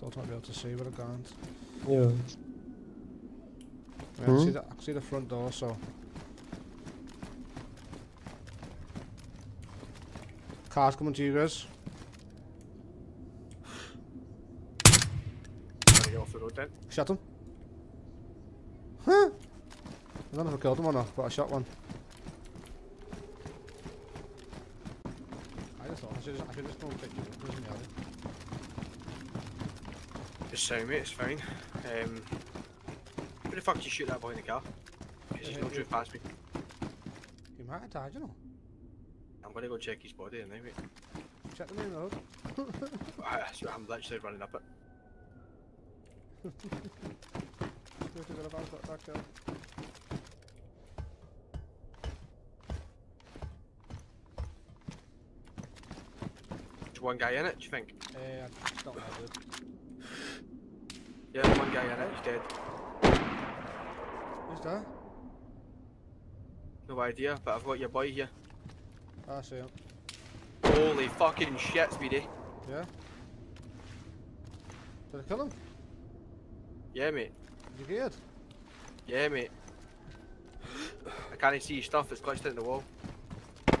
thought I'd be able to see, but I can't. Yeah. Yeah, I, can Hmm? see the, I can see the front door, so. Car's coming to you guys. Trying to get off the road then. Shot him. Huh? I don't know if I killed him or not, but I shot one. I just thought I should I should just go and pick you up, doesn't matter. It's sound, mate, it's fine. Um, where the fuck did you shoot that boy in the car? Because he's not drove past me. He might have died, you know. I'm gonna go check his body and then. Check the main road. I, I'm literally running up it. Where's the other van got that kill? There's one guy in it, do you think? Uh, it's not that good. Yeah, one guy in it, he's dead. Who's that? No idea, but I've got your boy here. Ah, I see him. Holy fucking shit, Speedy. Yeah? Did I kill him? Yeah, mate. You get? Yeah, mate. I can't see your stuff, it's glitched in the wall. Cut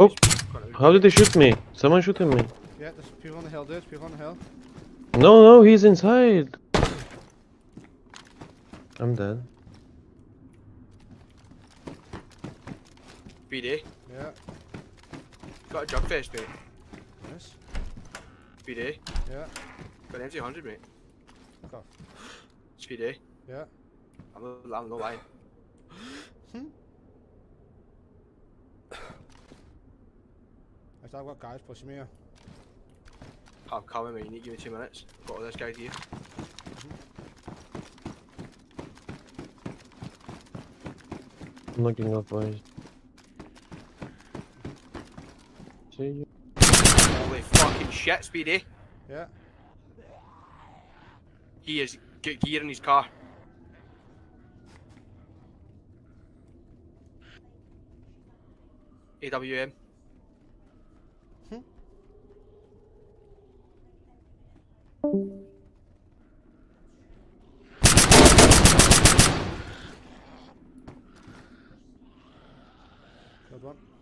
Oh, this- cut it out. How did they shoot me? Someone shooting me. Yeah, there's people on the hill, dude. People on the hill. No, no, he's inside. I'm dead. BD, Yeah. got a jug vest, mate. Nice. BD, Yeah. got an MT100, mate. Fuck off. Speedy, Yeah. I'm not, I'm not lying. I still got guys pushing me here. I'm coming, mate. You need to give me two minutes. Got all this guy here. Mm-hmm. I'm looking up, boys. See you. Holy fucking shit, Speedy. Yeah. He is get gear in his car. AWM. Hmm. Bye-bye.